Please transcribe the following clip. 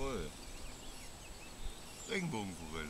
不会并不无为